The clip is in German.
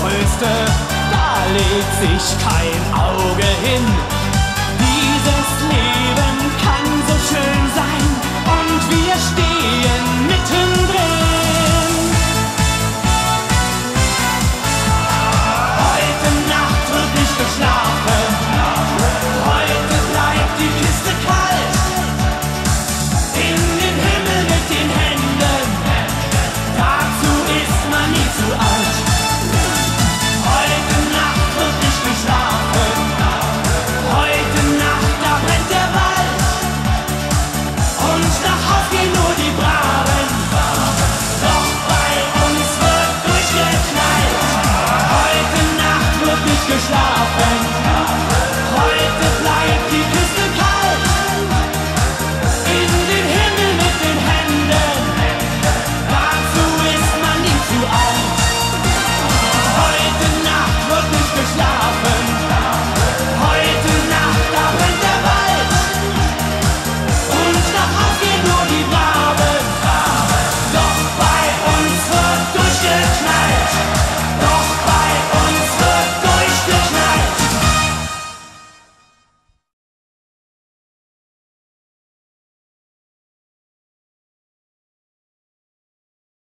größte, da legt sich kein Auge hin.